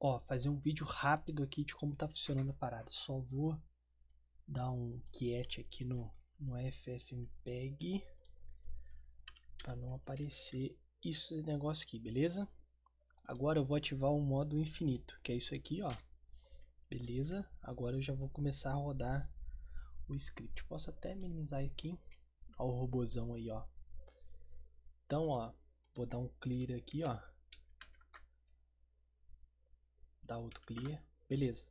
ó, fazer um vídeo rápido aqui de como tá funcionando a parada. Só vou dar um quiet aqui no, no FFmpeg para não aparecer isso negócio aqui, beleza? Agora eu vou ativar o modo infinito, que é isso aqui, ó. Beleza? Agora eu já vou começar a rodar o script. Posso até minimizar aqui. Ó, o robozão aí, ó. Então, ó, vou dar um clear aqui, ó. Dar outro clear. Beleza.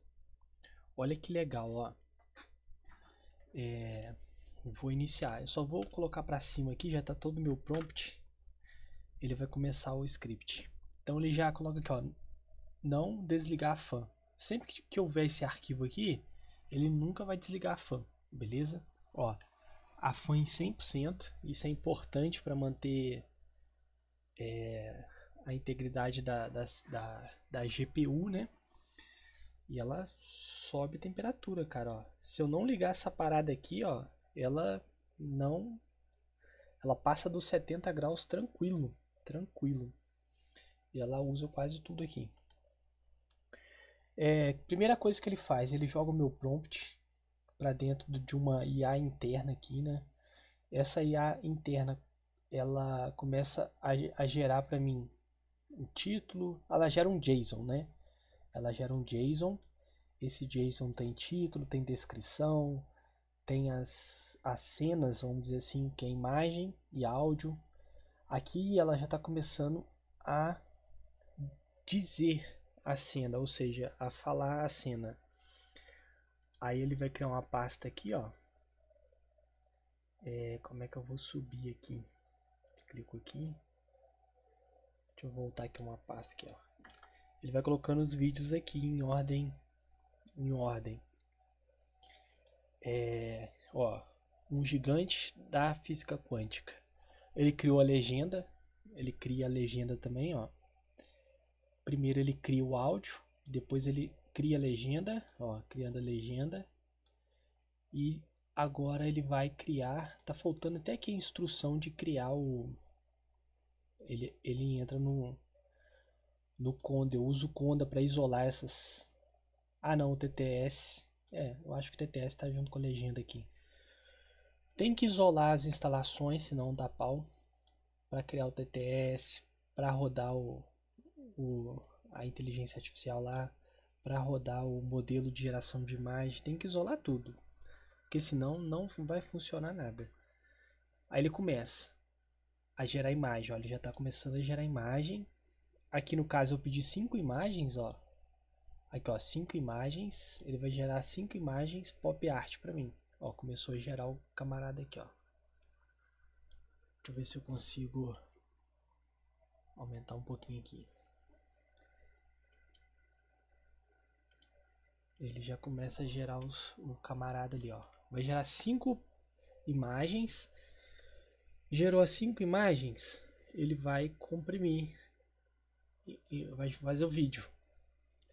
Olha que legal, ó. É, vou iniciar. Eu só vou colocar para cima aqui, já tá todo o meu prompt. Ele vai começar o script. Então ele já coloca aqui, ó, não desligar a fan. Sempre que, que houver esse arquivo aqui, ele nunca vai desligar a fan, beleza? Ó, a fan em 100%, isso é importante para manter é, a integridade da, da, da, da GPU, né? E ela sobe temperatura, cara, ó. Se eu não ligar essa parada aqui, ó, ela não ela passa dos 70 graus tranquilo, tranquilo. E ela usa quase tudo aqui. É, primeira coisa que ele faz, ele joga o meu prompt para dentro de uma IA interna aqui, né? Essa IA interna, ela começa a, a gerar para mim o título, ela gera um JSON, né? Ela gera um JSON. Esse JSON tem título, tem descrição, tem as, as cenas, vamos dizer assim, que é imagem e áudio. Aqui ela já está começando a dizer a cena, ou seja, a falar a cena. Aí ele vai criar uma pasta aqui, ó. É, como é que eu vou subir aqui? Clico aqui. Deixa eu voltar aqui uma pasta aqui, ó. Ele vai colocando os vídeos aqui em ordem, em ordem. É, ó, um gigante da física quântica. Ele criou a legenda, ele cria a legenda também, ó. Primeiro ele cria o áudio, depois ele cria a legenda, ó, criando a legenda. E agora ele vai criar, tá faltando até aqui a instrução de criar o ele ele entra no no Conda, eu uso o Conda para isolar essas Ah, não, o TTS. É, eu acho que o TTS está junto com a legenda aqui. Tem que isolar as instalações, senão dá pau para criar o TTS, para rodar o o, a inteligência artificial lá para rodar o modelo de geração de imagem, tem que isolar tudo, porque senão não vai funcionar nada. Aí ele começa a gerar imagem, ó, ele já está começando a gerar imagem. Aqui no caso eu pedi cinco imagens, ó. Aqui ó, cinco imagens, ele vai gerar cinco imagens pop art para mim. Ó, começou a gerar o camarada aqui, ó. Deixa eu ver se eu consigo aumentar um pouquinho aqui. ele já começa a gerar os, o camarada ali, ó. Vai gerar cinco imagens. Gerou as cinco imagens, ele vai comprimir e, vai fazer o vídeo.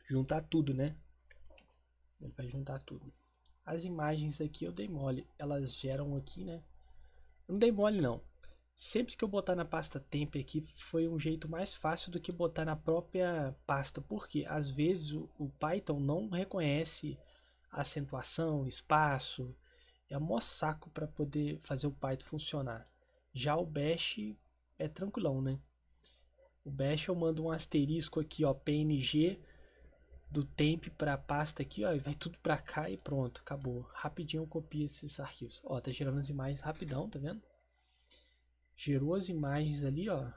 Juntar tudo, né? Ele vai juntar tudo. As imagens aqui eu dei mole, elas geram aqui, né? Não dei mole não. Sempre que eu botar na pasta temp aqui foi um jeito mais fácil do que botar na própria pasta, porque às vezes o, o Python não reconhece acentuação, espaço, é um saco para poder fazer o Python funcionar. Já o Bash é tranquilão, né? O Bash eu mando um asterisco aqui, ó, PNG do temp para a pasta aqui, ó, e vai tudo para cá e pronto, acabou. Rapidinho eu copio esses arquivos. Ó, tá gerando as imagens rapidão, tá vendo? gerou as imagens ali, ó.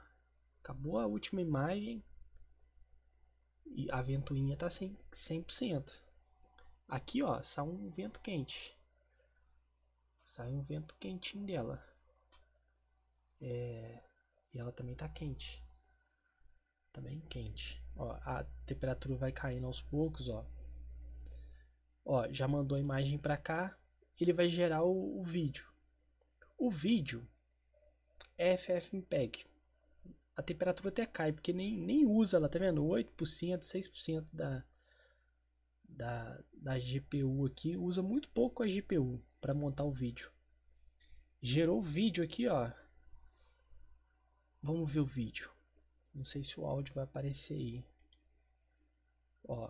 Acabou a última imagem e a ventoinha tá 100%. 100%. Aqui, ó, sai um vento quente. Sai um vento quentinho dela. É, e ela também tá quente. Também quente. Ó, a temperatura vai caindo aos poucos, ó. Ó, já mandou a imagem para cá. Ele vai gerar o, o vídeo. O vídeo FFmpeg. A temperatura até cai, porque nem, nem usa ela, tá vendo? 8%, 6% da, da, da GPU aqui. Usa muito pouco a GPU para montar o vídeo. Gerou o vídeo aqui, ó. Vamos ver o vídeo. Não sei se o áudio vai aparecer aí. Ó.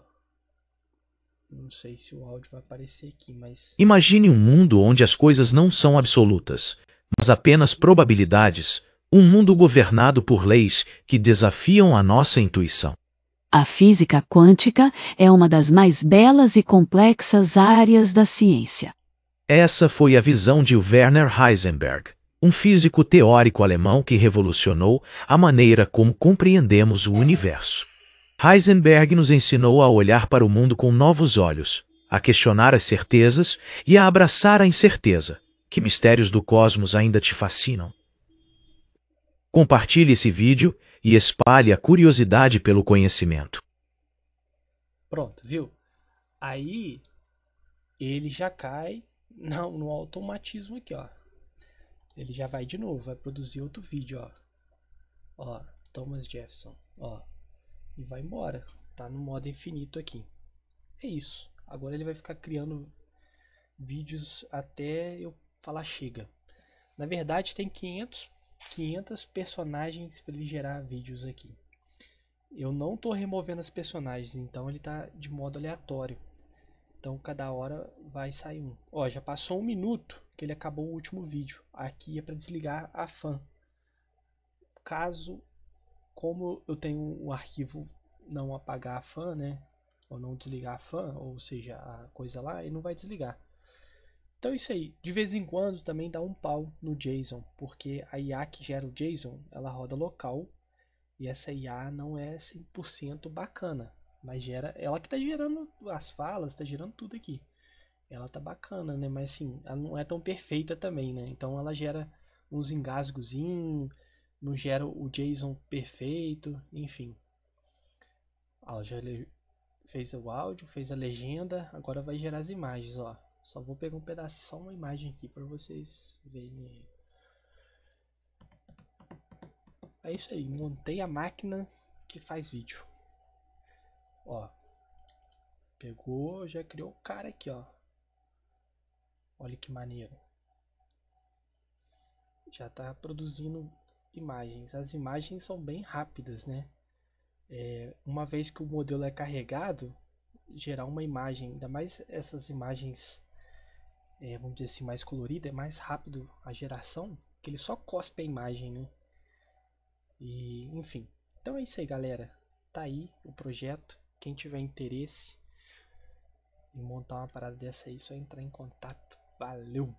Não sei se o áudio vai aparecer aqui, mas. Imagine um mundo onde as coisas não são absolutas, mas apenas probabilidades, um mundo governado por leis que desafiam a nossa intuição. A física quântica é uma das mais belas e complexas áreas da ciência. Essa foi a visão de Werner Heisenberg, um físico teórico alemão que revolucionou a maneira como compreendemos o universo. Heisenberg nos ensinou a olhar para o mundo com novos olhos, a questionar as certezas e a abraçar a incerteza. Que mistérios do cosmos ainda te fascinam? Compartilhe esse vídeo e espalhe a curiosidade pelo conhecimento. Pronto, viu? Aí ele já cai no, no automatismo aqui, ó. Ele já vai de novo, vai produzir outro vídeo, ó. Ó, Thomas Jefferson, ó e vai embora. Tá no modo infinito aqui. É isso. Agora ele vai ficar criando vídeos até eu falar chega. Na verdade tem 500, 500 personagens para ele gerar vídeos aqui. Eu não estou removendo as personagens, então ele está de modo aleatório. Então cada hora vai sair um. Ó, já passou um minuto que ele acabou o último vídeo. Aqui é para desligar a fan. Caso como eu tenho um arquivo não apagar a fan, né? Ou não desligar a fan, ou seja, a coisa lá, ele não vai desligar. Então é isso aí, de vez em quando também dá um pau no JSON, porque a IA que gera o JSON, ela roda local, e essa IA não é 100% bacana, mas gera, ela que está gerando as falas, está gerando tudo aqui. Ela tá bacana, né? Mas assim, ela não é tão perfeita também, né? Então ela gera uns engasgozinhos, não gera o JSON perfeito, enfim. Ó, já fez o áudio, fez a legenda, agora vai gerar as imagens, ó. Só vou pegar um pedaço, só uma imagem aqui para vocês verem. É isso aí, montei a máquina que faz vídeo. Ó, pegou, já criou o cara aqui, ó. Olha que maneiro. Já está produzindo imagens. As imagens são bem rápidas, né? É, uma vez que o modelo é carregado, gerar uma imagem, ainda mais essas imagens, é, vamos dizer assim, mais colorida, é mais rápido a geração, que ele só cospe a imagem, né? E, enfim. Então é isso aí, galera. Tá aí o projeto. Quem tiver interesse em montar uma parada dessa aí, é só entrar em contato. Valeu!